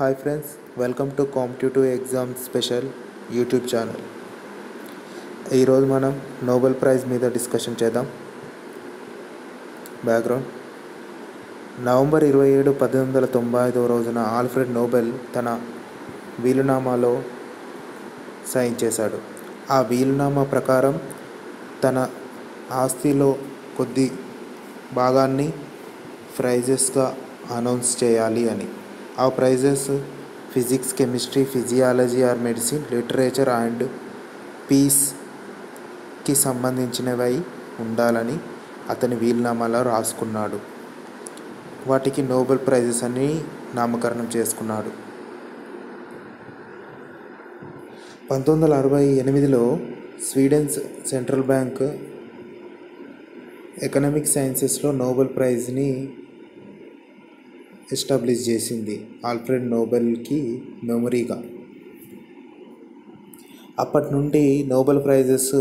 Hi friends welcome to competitive exam special YouTube channel. ఈరోజు మనం Nobel prize మీద discussion చేద్దాం. బ్యాక్గ్రౌండ్. నవంబర్ ఇరవై ఏడు పద్దెనిమిది వందల తొంభై ఐదవ రోజున ఆల్ఫ్రెడ్ నోబెల్ తన వీలునామాలో సైన్ చేశాడు. ఆ వీలునామా ప్రకారం తన ఆస్తిలో కొద్ది భాగాన్ని ప్రైజెస్గా అనౌన్స్ చేయాలి అని. ఆ prizes physics chemistry physiology or medicine literature and పీస్కి సంబంధించినవై ఉండాలని అతని వీలునామాలో రాసుకున్నాడు. వాటికి నోబెల్ ప్రైజెస్ అని నామకరణం చేసుకున్నాడు. పంతొమ్మిది వందల అరవై ఎనిమిదిలో స్వీడన్స్ సెంట్రల్ బ్యాంక్ ఎకనామిక్ సైన్సెస్లో నోబెల్ ప్రైజ్ని ఎస్టాబ్లిష్ చేసింది ఆల్ఫ్రెడ్ నోబెల్కి మెమరీగా. అప్పటి నుండి నోబెల్ ప్రైజెస్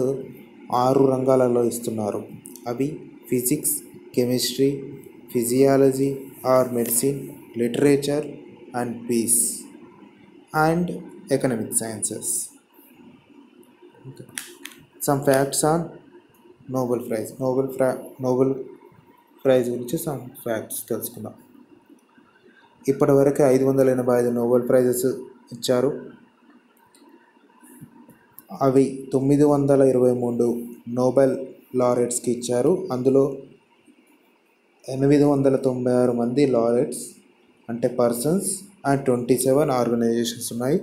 ఆరు రంగాలలో ఇస్తున్నారు. అవి physics chemistry physiology or medicine literature and peace and economic sciences. Some facts on Nobel prize Nobel ఫ్రా Nobel prize గురించి సమ్ ఫ్యాక్ట్స్ తెలుసుకుందాం. ఇప్పటివరకు ఐదు వందల ఎనభై ఐదు నోబెల్ ప్రైజెస్ ఇచ్చారు. అవి తొమ్మిది వందల ఇరవై మూడు నోబెల్ లారెట్స్కి ఇచ్చారు. అందులో ఎనిమిది వందల తొంభై ఆరు మంది లారెట్స్ అంటే persons and twenty seven organisations ఉన్నాయి.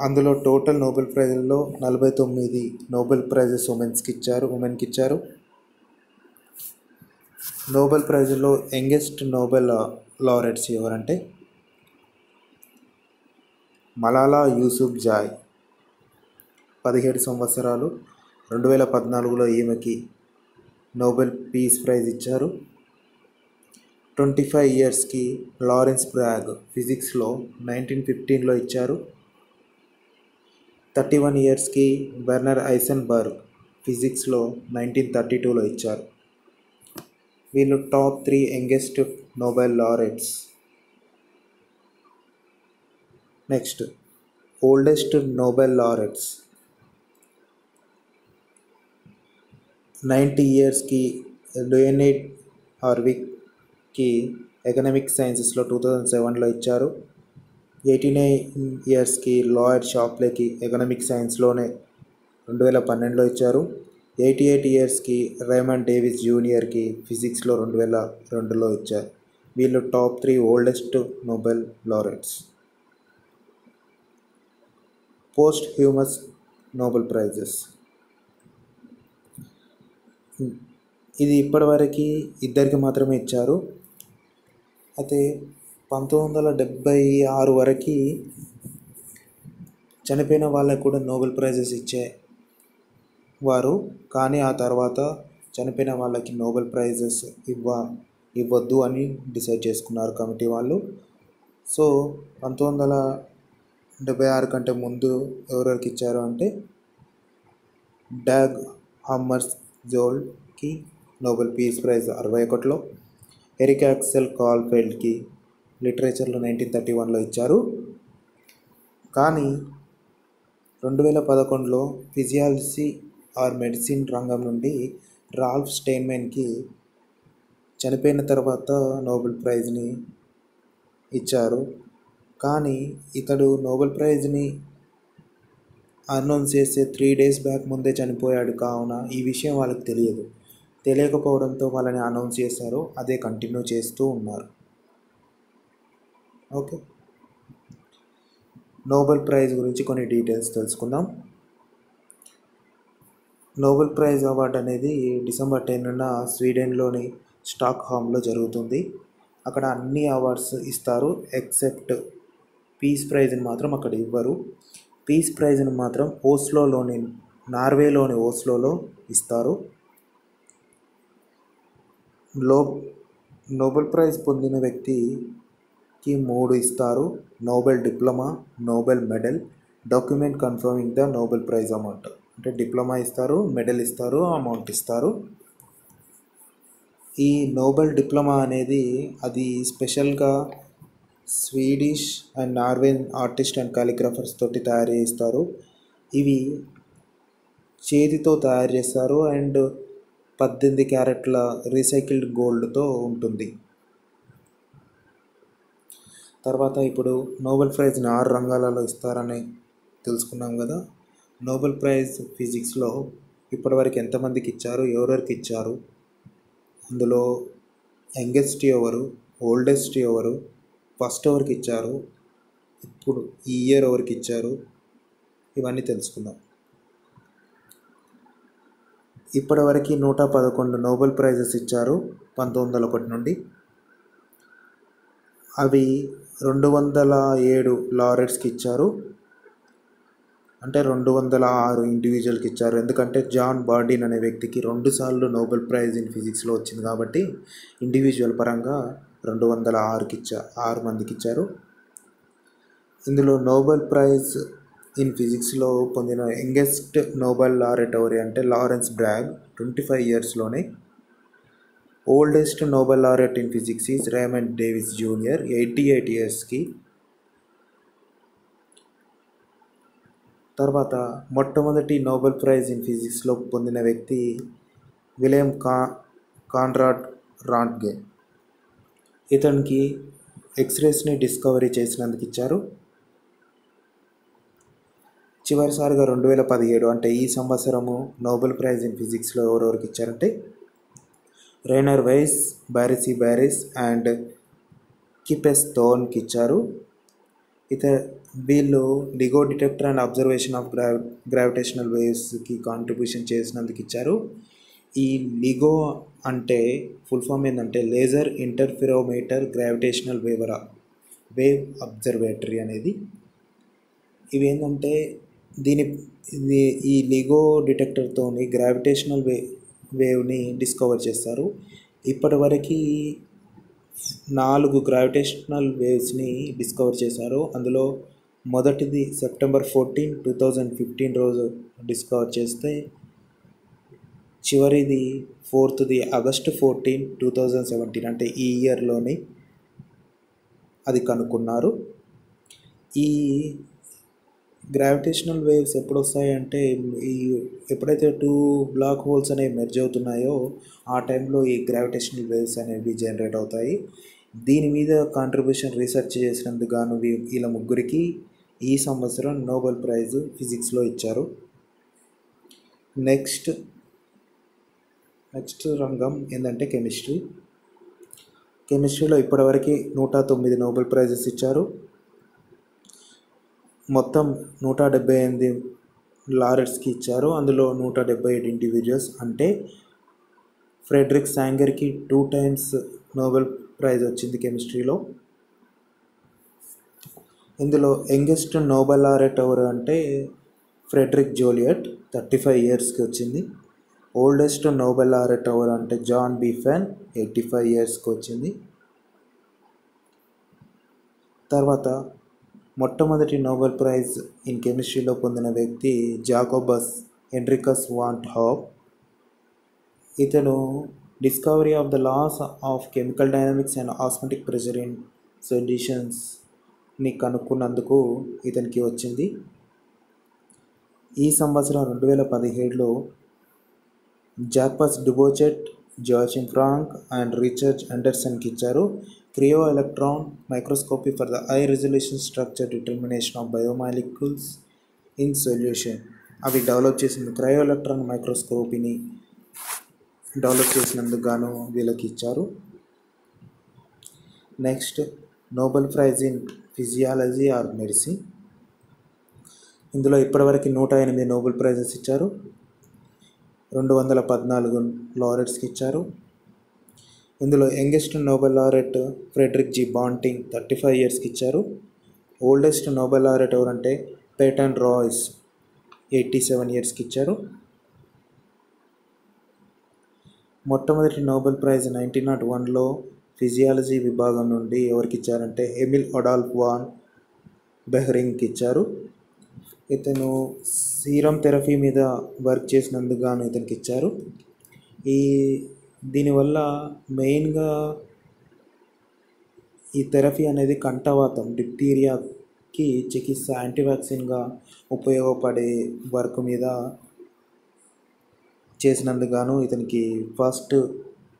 అందులో టోటల్ నోబెల్ ప్రైజ్లో నలభై తొమ్మిది నోబెల్ ప్రైజెస్ ఉమెన్స్కి ఇచ్చారు ఉమెన్కి ఇచ్చారు. నోబెల్ ప్రైజ్లో యంగెస్ట్ నోబెల్ లారెట్స్ ఎవరంటే మలాలా యూసుఫ్ జాయ్. పదిహేడు సంవత్సరాలు రెండు వేల పద్నాలుగులో ఈమెకి నోబెల్ పీస్ ప్రైజ్ ఇచ్చారు. ట్వంటీ ఫైవ్ ఇయర్స్కి లారెన్స్ బ్రాగ్ ఫిజిక్స్లో నైన్టీన్ ఫిఫ్టీన్లో ఇచ్చారు. థర్టీ వన్ ఇయర్స్కి బెర్నర్ ఐసన్బర్గ్ ఫిజిక్స్లో నైన్టీన్ థర్టీ టూలో ఇచ్చారు. వీళ్ళు top three youngest Nobel laureates. Next oldest Nobel laureates. Ninety ఇయర్స్కి లూయనిడ్ హార్విక్కి ఎకనామిక్ సైన్సెస్లో టూ థౌజండ్ సెవెన్లో ఇచ్చారు. ఎయిటీ నైన్ ఇయర్స్కి లాయర్ షాప్లేకి ఎకనామిక్ సైన్స్లోనే రెండు వేల పన్నెండులో ఇచ్చారు. ఎయిటీ ఎయిట్ ఇయర్స్కి రేమండ్ డేవిస్ జూనియర్కి ఫిజిక్స్లో రెండు వేల రెండులో ఇచ్చారు. వీళ్ళు top three oldest Nobel laureates. Posthumous Nobel prizes. ఇది ఇప్పటివరకు ఇద్దరికి మాత్రమే ఇచ్చారు. అయితే పంతొమ్మిది వందల డెబ్భై ఆరు వరకు చనిపోయిన వాళ్ళకు కూడా నోబెల్ ప్రైజెస్ ఇచ్చే వారు కానీ ఆ తర్వాత చనిపోయిన వాళ్ళకి నోబెల్ ప్రైజెస్ ఇవ్వ ఇవ్వద్దు అని డిసైడ్ చేసుకున్నారు కమిటీ వాళ్ళు. సో పంతొమ్మిది వందల డెబ్బై ఆరు కంటే ముందు ఎవరెవరికి ఇచ్చారు అంటే డాగ్ హమ్మర్స్ జోల్కి నోబెల్ పీస్ ప్రైజ్ అరవై ఒకటిలో ఎరిక్ యాక్సెల్ కాల్ఫెల్డ్కి లిటరేచర్లో నైన్టీన్ థర్టీ వన్లో ఇచ్చారు. కానీ రెండు వేల పదకొండులో ఫిజియాలజీ ఆర్ మెడిసిన్ రంగం నుండి రాల్ఫ్ స్టైన్మెన్కి చనిపోయిన తర్వాత నోబెల్ ప్రైజ్ని ఇచ్చారు. కానీ ఇతడు నోబెల్ ప్రైజ్ని అనౌన్స్ చేసే త్రీ డేస్ బ్యాక్ ముందే చనిపోయాడు కావున ఈ విషయం వాళ్ళకి తెలియదు. తెలియకపోవడంతో వాళ్ళని అనౌన్స్ చేశారు. అదే కంటిన్యూ చేస్తూ ఉన్నారు. ఓకే. నోబెల్ ప్రైజ్ గురించి కొన్ని డీటెయిల్స్ తెలుసుకుందాం. నోబెల్ ప్రైజ్ అవార్డు అనేది డిసెంబర్ టెన్న స్వీడన్లోని స్టాక్ హామ్లో జరుగుతుంది. అక్కడ అన్ని అవార్డ్స్ ఇస్తారు. ఎక్సెప్ట్ పీస్ ప్రైజ్ని మాత్రం అక్కడ ఇవ్వరు. పీస్ ప్రైజ్ని మాత్రం ఓస్లోలోని నార్వేలోని ఓస్లోలో ఇస్తారు. లో నోబెల్ ప్రైజ్ పొందిన వ్యక్తికి మూడు ఇస్తారు. Nobel diploma Nobel medal. Document confirming the Nobel prize amount. అంటే డిప్లొమా ఇస్తారు మెడల్ ఇస్తారు అమౌంట్ ఇస్తారు. ఈ నోబెల్ డిప్లొమా అనేది అది స్పెషల్గా Swedish and Norwegian artist and calligraphers తోటి తయారు చేస్తారు. ఇవి చేతితో తయారు చేస్తారు అండ్ పద్దెనిమిది క్యారెట్ల రీసైకిల్డ్ గోల్డ్తో ఉంటుంది. తర్వాత ఇప్పుడు నోబెల్ ప్రైజ్ని ఆరు రంగాలలో ఇస్తారని తెలుసుకున్నాం కదా. నోబెల్ ప్రైజ్ ఫిజిక్స్లో ఇప్పటివరకు ఎంతమందికి ఇచ్చారు? ఎవరెవరికి ఇచ్చారు? అందులో యంగెస్ట్ ఎవరు? ఓల్డెస్ట్ ఎవరు? ఫస్ట్ ఎవరికి ఇచ్చారు? ఇప్పుడు ఈ ఇయర్ ఎవరికి ఇచ్చారు? ఇవన్నీ తెలుసుకుందాం. ఇప్పటివరకు నూట పదకొండు నోబెల్ ప్రైజెస్ ఇచ్చారు పంతొమ్మిది వందల ఒకటి నుండి. అవి రెండు వందల ఏడు లారెట్స్కి ఇచ్చారు. అంటే రెండు వందల ఆరు ఇండివిజువల్కి ఇచ్చారు. ఎందుకంటే జాన్ బార్డిన్ అనే వ్యక్తికి రెండుసార్లు నోబెల్ ప్రైజ్ ఇన్ ఫిజిక్స్లో వచ్చింది కాబట్టి ఇండివిజువల్ పరంగా రెండు వందల ఆరుకి ఇచ్చా ఆరు మందికి ఇచ్చారు. ఇందులో నోబెల్ ప్రైజ్ ఇన్ ఫిజిక్స్లో పొందిన యంగెస్ట్ నోబెల్ లారెట్ అంటే Lawrence Bragg twenty five ఇయర్స్లోనే. Oldest Nobel laureate in physics is Raymond Davis Junior eighty eight ఇయర్స్కి. తర్వాత మొట్టమొదటి నోబెల్ ప్రైజ్ ఇన్ ఫిజిక్స్లో పొందిన వ్యక్తి విలియం కా కాన్రాడ్ రాంట్గే ఇతనికి ఎక్స్రేస్ని డిస్కవరీ చేసినందుకు ఇచ్చారు. చివరిసారిగా రెండు వేల పదిహేడు అంటే ఈ సంవత్సరము నోబెల్ ప్రైజ్ ఇన్ ఫిజిక్స్లో ఎవరెవరికి ఇచ్చారంటే రైనర్ వైస్ బ్యారిసీ బ్యారిస్ అండ్ కిపెస్ థోన్కి ఇచ్చారు. ఇత వీళ్ళు డిగో detector and observation of గ్రావి gravitational వేవ్స్కి కాంట్రిబ్యూషన్ చేసినందుకు ఇచ్చారు. ఈ లిగో అంటే ఫుల్ ఫామ్ ఏంటంటే లేజర్ ఇంటర్ఫిరోమీటర్ గ్రావిటేషనల్ వేవరా వేవ్ అబ్జర్వేటరీ అనేది. ఇవి ఏంటంటే దీని ఈ లిగో డిటెక్టర్తోని గ్రావిటేషనల్ వే వేవ్ని డిస్కవర్ చేస్తారు. ఇప్పటివరకు నాలుగు గ్రావిటేషనల్ వేవ్స్ని డిస్కవర్ చేశారు. అందులో మొదటిది September fourteen two thousand fifteen రోజు డిస్కవర్ చేస్తే చివరిది ఫోర్త్ది August fourteen two thousand seventeen అంటే ఈ ఇయర్లోని అది కనుక్కున్నారు. ఈ గ్రావిటేషనల్ వేవ్స్ ఎప్పుడు వస్తాయంటే ఈ ఎప్పుడైతే టూ బ్లాక్ హోల్స్ అనేవి మెర్జ్ అవుతున్నాయో ఆ టైంలో ఈ గ్రావిటేషనల్ వేవ్స్ అనేవి జనరేట్ అవుతాయి. దీని మీద కాంట్రిబ్యూషన్ రీసెర్చ్ చేసినందుకు గాను వీళ్ళ ముగ్గురికి ఈ సంవత్సరం నోబెల్ ప్రైజ్ ఫిజిక్స్లో ఇచ్చారు. నెక్స్ట్ నెక్స్ట్ రంగం ఏంటంటే కెమిస్ట్రీ. కెమిస్ట్రీలో ఇప్పటివరకు నూట తొమ్మిది నోబెల్ ప్రైజెస్ ఇచ్చారు. మొత్తం నూట డెబ్బై ఎనిమిది లారెట్స్కి ఇచ్చారు. అందులో నూట డెబ్బై ఏడు ఇండివిజువల్స్ అంటే ఫ్రెడరిక్ శాంగర్కి టూ టైమ్స్ నోబెల్ ప్రైజ్ వచ్చింది కెమిస్ట్రీలో. ఇందులో యంగెస్ట్ నోబెల్ ఆరెట్ ఎవరు అంటే ఫ్రెడరిక్ జోలియట్ థర్టీ ఫైవ్ ఇయర్స్కి వచ్చింది. ఓల్డెస్ట్ నోబెల్ ఆరెట్ ఎవరు అంటే జాన్ బీఫెన్ ఎయిటీ ఫైవ్ ఇయర్స్కి వచ్చింది. తర్వాత మొట్టమొదటి నోబెల్ ప్రైజ్ ఇన్ కెమిస్ట్రీలో పొందిన వ్యక్తి జాకోబస్ ఎండ్రికస్ వాంట్ హాప్. ఇతను discovery of the laws of chemical dynamics and osmotic pressure in ని కనుక్కున్నందుకు ఇతనికి వచ్చింది. ఈ సంవత్సరం రెండు వేల పదిహేడులో Jacques Dubochet Joachim Frank and Richard అండర్సన్కి ఇచ్చారు. Cryo electron microscopy for the high resolution structure determination of biomolecules in solution. అవి డెవలప్ చేసిన క్రయో ఎలక్ట్రాన్ మైక్రోస్కోపీని డెవలప్ చేసినందుకు గాను వీళ్ళకి ఇచ్చారు. Next Nobel prize in physiology or medicine ఇందులో ఇప్పటివరకు నూట ఎనిమిది నోబెల్ ప్రైజెస్ ఇచ్చారు. రెండు వందల పద్నాలుగు లారెట్స్కి ఇచ్చారు. ఇందులో youngest Nobel laureate Frederick G Banting thirty five ఇయర్స్కి ఇచ్చారు. ఓల్డెస్ట్ నోబెల్ లారెట్ ఎవరంటే పేటన్ రాయ్స్ ఎయిటీ సెవెన్ ఇయర్స్కి ఇచ్చారు. మొట్టమొదటి నోబెల్ ప్రైజ్ నైన్టీన్ నాట్ వన్లో ఫిజియాలజీ విభాగం నుండి ఎవరికి ఇచ్చారంటే ఎమిల్ అడాల్ఫ్ వాన్ బెహరింగ్కి ఇచ్చారు ఇతను సీరం థెరపీ మీద వర్క్ చేసినందుకు గాను ఇతనికి ఇచ్చారు ఈ దీనివల్ల మెయిన్గా ఈ థెరపీ అనేది కంఠవాతం డిప్టీరియాకి చికిత్స యాంటీవాక్సిన్గా ఉపయోగపడే వర్క్ మీద చేసినందుకు గాను ఇతనికి first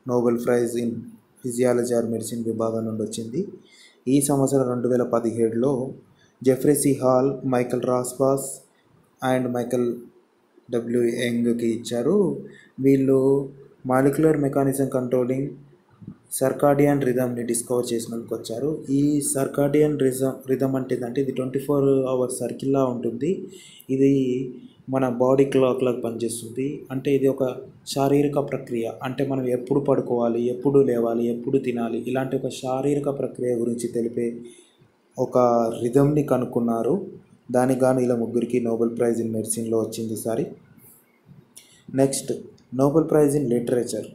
Nobel prize in physiology or medicine విభాగం నుండి వచ్చింది. ఈ సంవత్సరం రెండు వేల పదిహేడులో Jeffrey C Hall Michael Rosbash and Michael W యంగ్కి ఇచ్చారు. వీళ్ళు మాలిక్యులర్ మెకానిజం కంట్రోలింగ్ సర్కాడియన్ రిధమ్ని డిస్కవర్ చేసినందుకు వచ్చారు. ఈ సర్కాడియన్ రిజమ్ రిధమ్ అంటే ఏంటంటే ఇది ట్వంటీ ఫోర్ అవర్స్ సర్కిల్లా ఉంటుంది. ఇది మన బాడీ క్లాక్ లాగా పనిచేస్తుంది. అంటే ఇది ఒక శారీరక ప్రక్రియ. అంటే మనం ఎప్పుడు పడుకోవాలి ఎప్పుడు లేవాలి ఎప్పుడు తినాలి ఇలాంటి ఒక శారీరక ప్రక్రియ గురించి తెలిపే ఒక రిథమ్ని కనుక్కున్నారు. దానికి గాను ఇలా ముగ్గురికి నోబెల్ ప్రైజ్ ఇన్ మెడిసిన్లో వచ్చింది ఈసారి next Nobel prize in literature.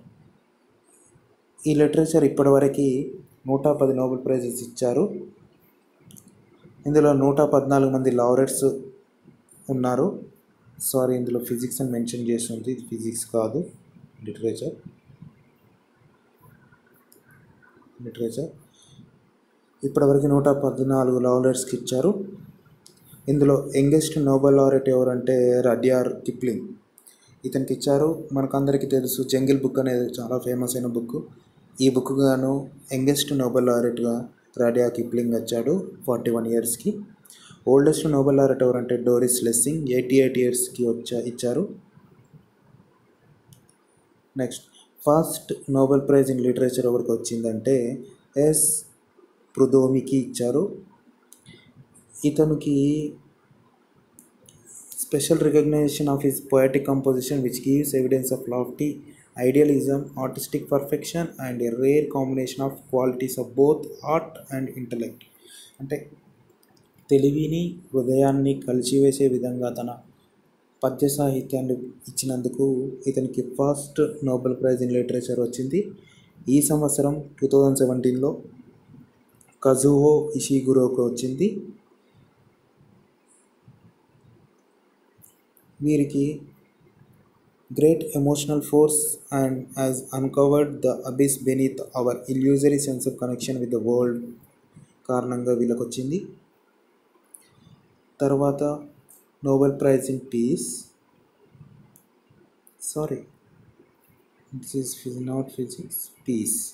ఈ లిటరేచర్ ఇప్పటివరకు నూట పది నోబెల్ ప్రైజెస్ ఇచ్చారు. ఇందులో నూట పద్నాలుగు మంది లావరెట్స్ ఉన్నారు. సారీ ఇందులో ఫిజిక్స్ అని మెన్షన్ చేసి ఉంది ఇది ఫిజిక్స్ కాదు. లిటరేచర్. లిటరేచర్. ఇప్పటివరకు నూట పద్నాలుగు లారెట్స్కి ఇచ్చారు. ఇందులో యంగెస్ట్ నోబెల్ లారెట్ ఎవరంటే రడ్యార్ కిప్లింగ్. ఇతనికి ఇచ్చారు. మనకందరికీ తెలుసు జంగిల్ బుక్ అనేది చాలా ఫేమస్ అయిన బుక్. ఈ బుక్ గాను యంగెస్ట్ నోబెల్ లారెట్గా రాడియా కిప్లింగ్ వచ్చాడు ఫార్టీ వన్ ఇయర్స్కి. ఓల్డెస్ట్ నోబెల్ లారెట్ అంటే డోరిస్ లెస్సింగ్ ఎయిటీ ఎయిట్ ఇయర్స్కి వచ్చా ఇచ్చారు. Next first Nobel prize in literature ఎవరికి వచ్చిందంటే ఎస్ ప్రుదోమికి ఇచ్చారు. ఇతనికి special recognition of his poetic composition which gives evidence of lofty idealism artistic perfection and rare combination of qualities of both art and intellect అంటే తెలివిని హృదయాన్ని కలిసివేసే విధంగా తన పద్య సాహిత్యాన్ని ఇచ్చినందుకు ఇతనికి first Nobel prize in literature వచ్చింది. ఈ సంవత్సరం టూ థౌజండ్ సెవెంటీన్లో కజుహో ఇషిగురోకు వచ్చింది. వీరికి great emotional force and as uncovered the abyss beneath our illusory sense of connection with the world కారణంగా వీళ్ళకి వచ్చింది తర్వాత Nobel prize in peace sorry this is not physics peace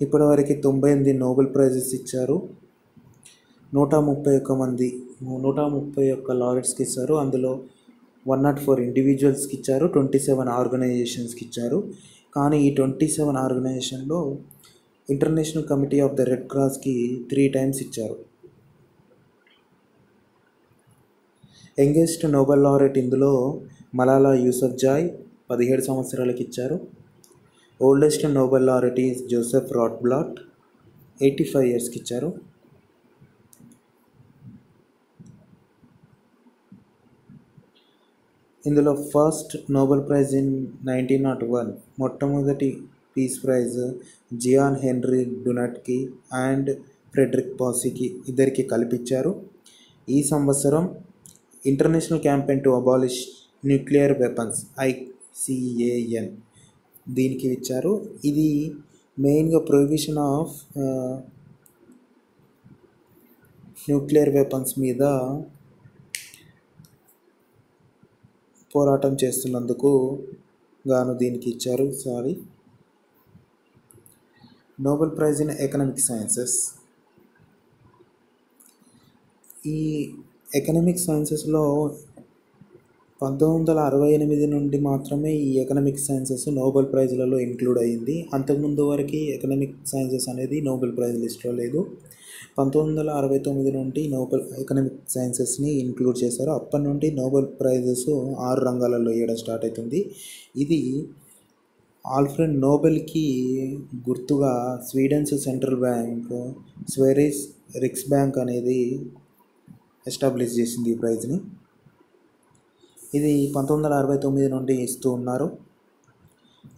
ఇప్పటివరకు తొంభై ఎనిమిది నోబెల్ ప్రైజెస్ ఇచ్చారు. నూట ముప్పై ఒక్క మంది నూట ముప్పై ఒక్క లారెట్స్కి ఇచ్చారు. అందులో వన్ నాట్ ఫోర్ ఇండివిజువల్స్కి ఇచ్చారు. ట్వంటీ సెవెన్ ఆర్గనైజేషన్స్కి ఇచ్చారు. కానీ ఈ ట్వంటీ సెవెన్ ఆర్గనైజేషన్లో International Committee of the Red క్రాస్కి three times ఇచ్చారు. యంగెస్ట్ నోబెల్ లారెట్ ఇందులో మలాలా యూసఫ్ జాయ్ పదిహేడు సంవత్సరాలకి ఇచ్చారు. Oldest Nobel laureate is Joseph Rotblat eighty five ఇయర్స్కి ఇచ్చారు. ఇందులో first Nobel prize in nineteen nought one మొట్టమొదటి పీస్ ప్రైజ్ జియాన్ హెన్రీ డునట్కి అండ్ ఫ్రెడరిక్ పాసీకి ఇద్దరికి కల్పించారు. ఈ సంవత్సరం International Campaign to abolish nuclear weapons ICAN దీనికి ఇచ్చారు. ఇది మెయిన్గా ప్రొహిబిషన్ ఆఫ్ న్యూక్లియర్ వెపన్స్ మీద పోరాటం చేస్తున్నందుకు గాను దీనికి ఇచ్చారు. Sorry. Nobel prize in economic sciences ఈ ఎకనామిక్ సైన్సెస్లో పంతొమ్మిది వందల అరవై ఎనిమిది నుండి మాత్రమే ఈ ఎకనామిక్ సైన్సెస్ నోబెల్ ప్రైజ్లలో ఇంక్లూడ్ అయ్యింది. అంతకుముందు వరకు ఎకనామిక్ సైన్సెస్ అనేది నోబెల్ ప్రైజ్ లిస్ట్లో లేదు. పంతొమ్మిది వందల అరవై తొమ్మిది నుండి నోబెల్ ఎకనామిక్ సైన్సెస్ని ఇంక్లూడ్ చేశారు. అప్పటి నుండి నోబెల్ ప్రైజెస్ ఆరు రంగాలలో ఇవ్వడం స్టార్ట్ అవుతుంది. ఇది ఆల్ఫ్రెడ్ నోబెల్కి గుర్తుగా Sweden's central bank Sveriges Riksbank అనేది ఎస్టాబ్లిష్ చేసింది ఈ ప్రైజ్ని. ఇది పంతొమ్మిది వందల అరవై తొమ్మిది నుండి ఇస్తూ ఉన్నారు.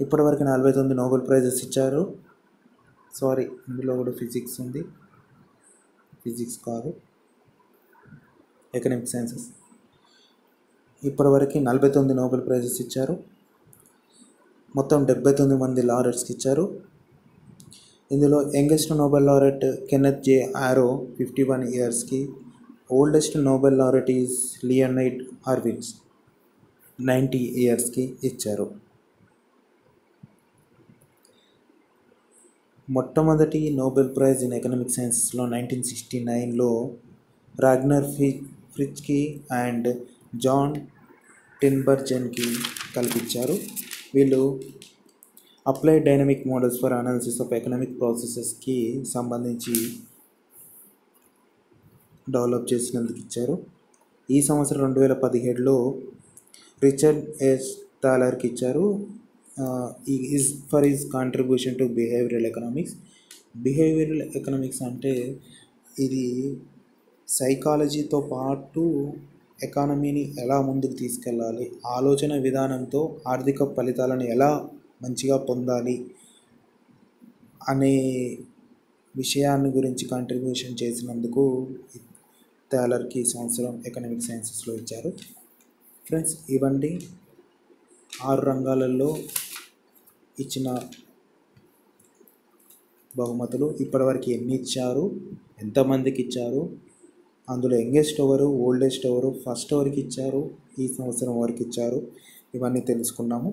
ఇప్పటివరకు నలభై తొమ్మిది నోబెల్ ప్రైజెస్ ఇచ్చారు. సారీ ఇందులో కూడా ఫిజిక్స్ ఉంది. ఫిజిక్స్ కాదు. Economic sciences. ఇప్పటివరకు నలభై తొమ్మిది నోబెల్ ప్రైజెస్ ఇచ్చారు. మొత్తం డెబ్బై తొమ్మిది మంది లారెట్స్కి ఇచ్చారు. ఇందులో youngest Nobel laureate Kenneth J Arrow fifty one ఇయర్స్కి oldest Nobel laureate is Leonid Hurwicz ninety ఇయర్స్కి ఇచ్చారు. మొట్టమొదటి నోబెల్ ప్రైజ్ ఇన్ ఎకనామిక్ సైన్సెస్లో నైన్టీన్ సిక్స్టీ నైన్లో రాగ్నర్ ఫి ఫ్రిచ్కి అండ్ జాన్ టిన్బర్జన్కి కల్పించారు. వీళ్ళు applied dynamic models for analysis of economic ప్రాసెసెస్కి సంబంధించి డెవలప్ చేసినందుకు ఇచ్చారు. ఈ సంవత్సరం రెండు వేల పదిహేడులో రిచర్డ్ ఎస్ టాలర్కి ఇచ్చారు. Is for is contribution to behavioural economics behavioural economics అంటే ఇది సైకాలజీతో పాటు ఎకానమీని ఎలా ముందుకు తీసుకెళ్ళాలి? ఆలోచన విధానంతో ఆర్థిక ఫలితాలను ఎలా మంచిగా పొందాలి అనే విషయాన్ని గురించి కాంట్రిబ్యూషన్ చేసినందుకు టాలర్కి ఈ సంవత్సరం ఎకనామిక్ సైన్సెస్లో ఇచ్చారు. ఫ్రెండ్స్ ఇవ్వండి ఆరు రంగాలలో ఇచ్చిన బహుమతులు ఇప్పటివరకు ఎన్ని ఇచ్చారు? ఎంతమందికి ఇచ్చారు? అందులో యంగెస్ట్ ఎవరు ఓల్డెస్ట్ ఎవరు ఫస్ట్ ఎవరికి ఇచ్చారు ఈ సంవత్సరం వరకు ఇచ్చారు. ఇవన్నీ తెలుసుకున్నాము.